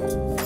you.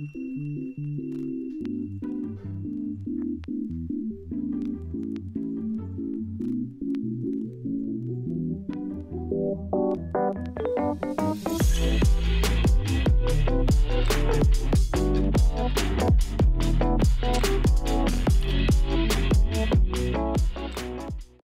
awesome.